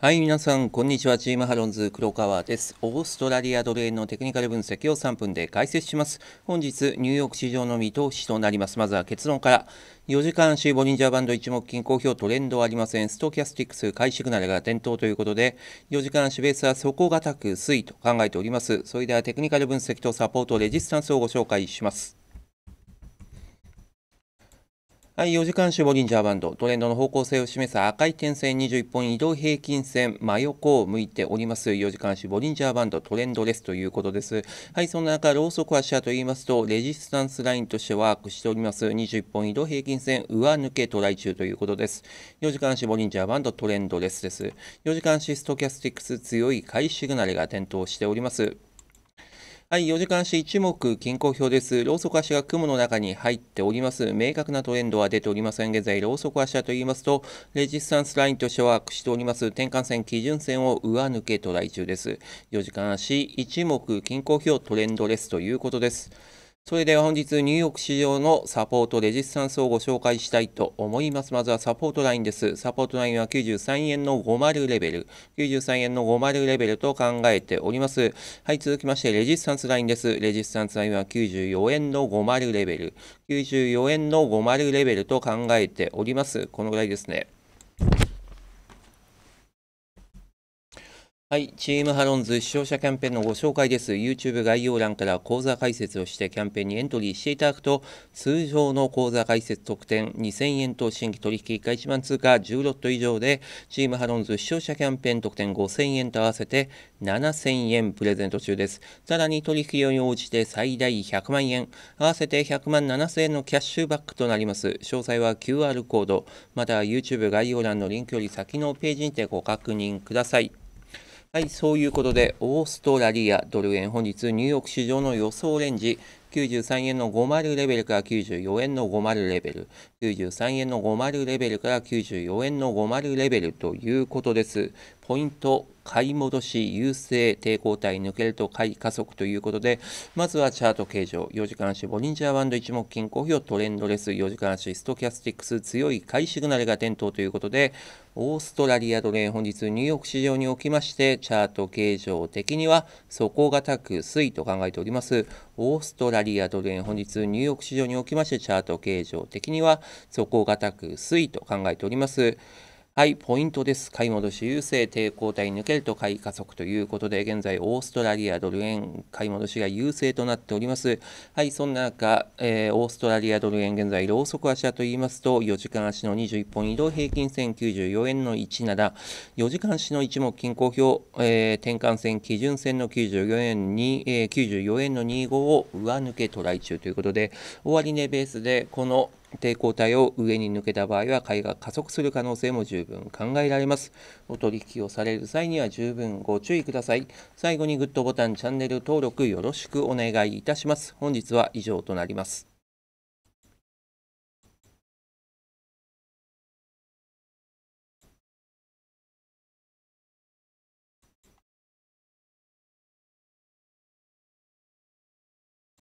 はい、皆さん、こんにちは。チームハロンズ黒川です。オーストラリアドル円のテクニカル分析を3分で解説します。本日、ニューヨーク市場の見通しとなります。まずは結論から。4時間足ボリンジャーバンド一目金公表トレンドはありません。ストキャスティックス買いシグナルが点灯ということで、4時間足ベースは底堅く推移と考えております。それではテクニカル分析とサポート、レジスタンスをご紹介します。はい、4時間足ボリンジャーバンド、トレンドの方向性を示す赤い点線21本移動平均線、真横を向いております。4時間足ボリンジャーバンド、トレンドレスということです。はい、そんな中、ローソク足と言いますと、レジスタンスラインとしてワークしております。21本移動平均線、上抜けトライ中ということです。4時間足ボリンジャーバンド、トレンドレスです。4時間足ストキャスティックス、強い買いシグナルが点灯しております。はい、4時間足一目均衡表です。ローソク足が雲の中に入っております。明確なトレンドは出ておりません。現在、ローソク足はと言いますと、レジスタンスラインとしてはしております。転換線基準線を上抜けトライ中です。4時間足一目均衡表トレンドレスということです。それでは本日ニューヨーク市場のサポートレジスタンスをご紹介したいと思います。まずはサポートラインです。サポートラインは93円の50レベル、93円の50レベルと考えております。はい、続きましてレジスタンスラインです。レジスタンスラインは94円の50レベル、94円の50レベルと考えております。このぐらいですね。はい、チームハロンズ視聴者キャンペーンのご紹介です。YouTube 概要欄から講座解説をしてキャンペーンにエントリーしていただくと、通常の講座解説特典2000円と新規取引1回1万通貨10ロット以上で、チームハロンズ視聴者キャンペーン特典5000円と合わせて7000円プレゼント中です。さらに取引量に応じて最大100万円、合わせて100万7000円のキャッシュバックとなります。詳細は QR コード、または YouTube 概要欄のリンクより先のページにてご確認ください。はい、そういうことで、オーストラリアドル円、本日ニューヨーク市場の予想レンジ、93円の50レベルから94円の50レベル、93円の50レベルから94円の50レベルということです。ポイント、買い戻し、優勢、抵抗体、抜けると買い加速ということで、まずはチャート形状、4時間足、ボリンジャーバンド一目金公表、トレンドレス、4時間足、ストキャスティックス、強い買いシグナルが点灯ということで、オーストラリアドル円、本日ニューヨーク市場におきまして、チャート形状的には底堅く推移と考えております。オーストラリアドル円、本日ニューヨーク市場におきまして、チャート形状的には底堅く推移と考えております。はい、ポイントです。買い戻し優勢、抵抗体抜けると買い加速ということで、現在、オーストラリアドル円、買い戻しが優勢となっております。はい、そんな中、えー、オーストラリアドル円、現在、ローソク足と言いますと、4時間足の21本移動平均線94円の17、4時間足の一目均衡表、えー、転換線基準線の94円に、えー、94円の25を上抜けトライ中ということで、終値ベースで、この抵抗体を上に抜けた場合は買いが加速する可能性も十分考えられます。お取引をされる際には十分ご注意ください。最後にグッドボタン、チャンネル登録よろしくお願いいたします。本日は以上となります。